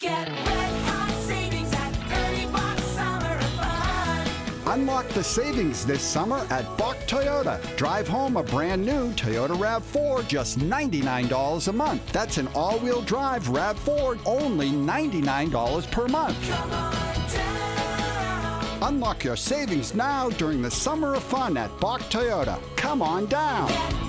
Get red hot savings at Ernie Boch Summer of Fun. Unlock the savings this summer at Boch Toyota. Drive home a brand new Toyota RAV4 just $99 a month. That's an all wheel drive RAV4 only $99 per month. Unlock your savings now during the summer of fun at Boch Toyota. Come on down.